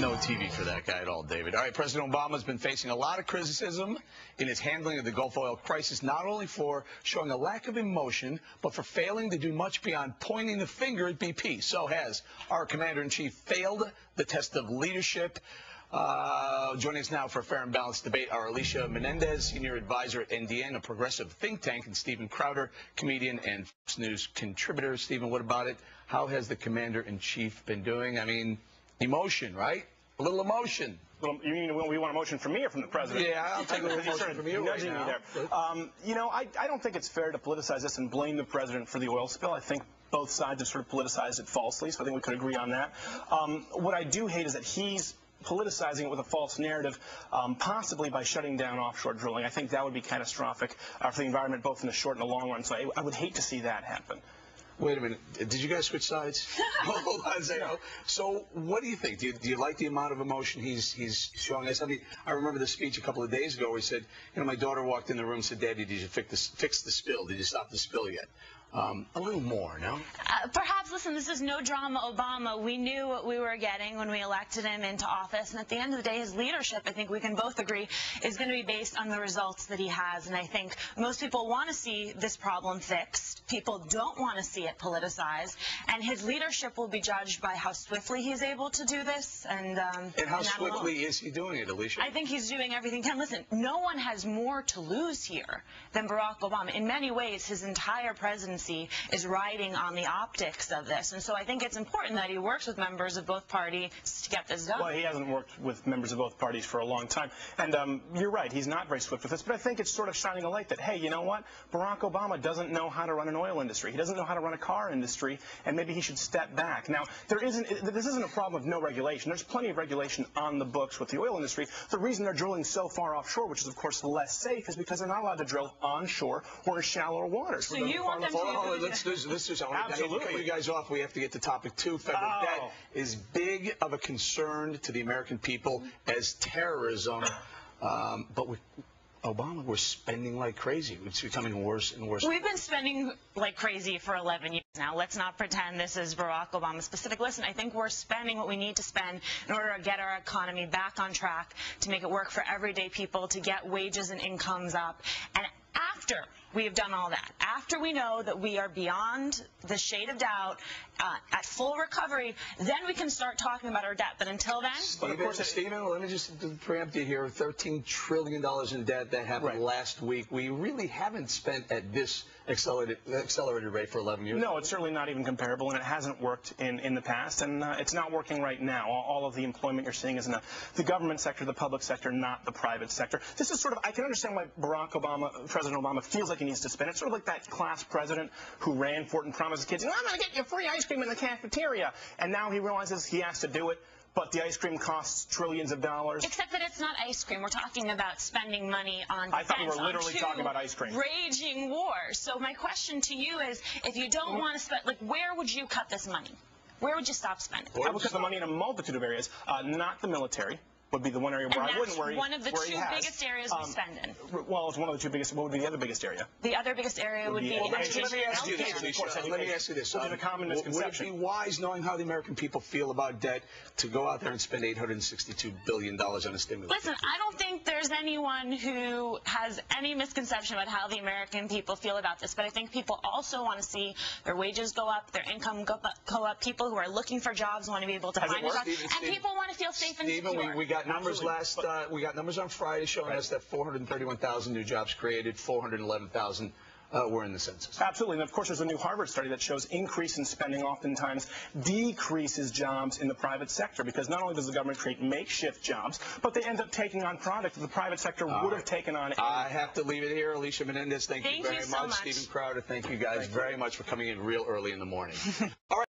No TV for that guy at all, David. All right, President Obama has been facing a lot of criticism in his handling of the Gulf oil crisis, not only for showing a lack of emotion, but for failing to do much beyond pointing the finger at BP. So has our commander-in-chief failed the test of leadership. Uh, joining us now for a fair and balanced debate are Alicia Menendez, senior advisor at NDN, a progressive think tank, and Steven Crowder, comedian and Fox News contributor. Steven, what about it? How has the commander-in-chief been doing? I mean, emotion, right? A little emotion. You mean we want emotion from me or from the president? Yeah, I'll take a little emotion from you right now. Um, you know, I, I don't think it's fair to politicize this and blame the president for the oil spill. I think both sides have sort of politicized it falsely, so I think we could agree on that. Um, what I do hate is that he's politicizing it with a false narrative, um, possibly by shutting down offshore drilling. I think that would be catastrophic uh, for the environment, both in the short and the long run. So I, I would hate to see that happen. Wait a minute. Did you guys switch sides? Hold on a second. So, what do you think? Do you, do you like the amount of emotion he's he's showing us? I mean, I remember the speech a couple of days ago where he said, you know, my daughter walked in the room and said, Daddy, did you fix the, fix the spill? Did you stop the spill yet? Um, a little more, no? Uh, perhaps, listen, this is no drama Obama. We knew what we were getting when we elected him into office. And at the end of the day, his leadership, I think we can both agree, is going to be based on the results that he has. And I think most people want to see this problem fixed. People don't want to see it politicized. And his leadership will be judged by how swiftly he's able to do this. And, um, and how and swiftly alone. is he doing it, Alicia? I think he's doing everything he can. Listen, no one has more to lose here than Barack Obama. In many ways, his entire presidency presidency is riding on the optics of this. And so I think it's important that he works with members of both parties to get this done. Well, he hasn't worked with members of both parties for a long time. And um, you're right, he's not very swift with this. But I think it's sort of shining a light that, hey, you know what? Barack Obama doesn't know how to run an oil industry. He doesn't know how to run a car industry. And maybe he should step back. Now, there isn't, this isn't a problem of no regulation. There's plenty of regulation on the books with the oil industry. The reason they're drilling so far offshore, which is, of course, less safe, is because they're not allowed to drill onshore or in shallower waters. So you want them to hold let's, let's, let's just, I Absolutely. to cut you guys off. We have to get to topic two. Federal oh. debt is big of a concern to the American people as terrorism. Um, but we, Obama, we're spending like crazy. It's becoming worse and worse. We've been spending like crazy for 11 years now. Let's not pretend this is Barack Obama specific. Listen, I think we're spending what we need to spend in order to get our economy back on track, to make it work for everyday people, to get wages and incomes up. And after we have done all that, after we know that we are beyond the shade of doubt, uh, at full recovery, then we can start talking about our debt. But until then... Steven, course, Steven let me just preempt you here. $13 trillion in debt that happened right. last week. We really haven't spent at this accelerated, accelerated rate for 11 years. No, it's certainly not even comparable, and it hasn't worked in, in the past, and uh, it's not working right now. All, all, of the employment you're seeing is in the, the government sector, the public sector, not the private sector. This is sort of, I can understand why Barack Obama, President Obama, feels like he needs to spend. It's sort of like that class president who ran for it and promised kids, I'm going to get you free ice cream in the cafeteria. And now he realizes he has to do it but the ice cream costs trillions of dollars. Except that it's not ice cream. We're talking about spending money on defense, I thought we were literally talking about ice cream. Raging wars. So my question to you is, if you don't mm -hmm. want to spend, like, where would you cut this money? Where would you stop spending? I would cut the money in a multitude of areas, uh, not the military would be the one area where and I wouldn't worry. one of the two has, biggest areas um, we spend in. Well, it's one of the two biggest. What would be the other biggest area? The other biggest area would, would be, be well, education let me ask you this, Alicia, Let me ask you this. Um, the common misconception. Would it be wise, knowing how the American people feel about debt, to go out there and spend $862 billion on a stimulus? Listen, I don't think there's anyone who has any misconception about how the American people feel about this, but I think people also want to see their wages go up, their income go up, go up. People who are looking for jobs want to be able to Has find jobs, and people want to feel safe and Steven, secure. We, we got numbers Absolutely. last uh, we got numbers on Friday showing right. us that 431,000 new jobs created, 411,000 uh, were in the census. Absolutely. And of course, there's a new Harvard study that shows increase in spending oftentimes decreases jobs in the private sector because not only does the government create makeshift jobs, but they end up taking on product that the private sector uh, would have taken on. I have to leave it here. Alicia Menendez, thank, thank you very you so much. much. Steven Crowder, thank you guys thank very you. much for coming in real early in the morning. All right.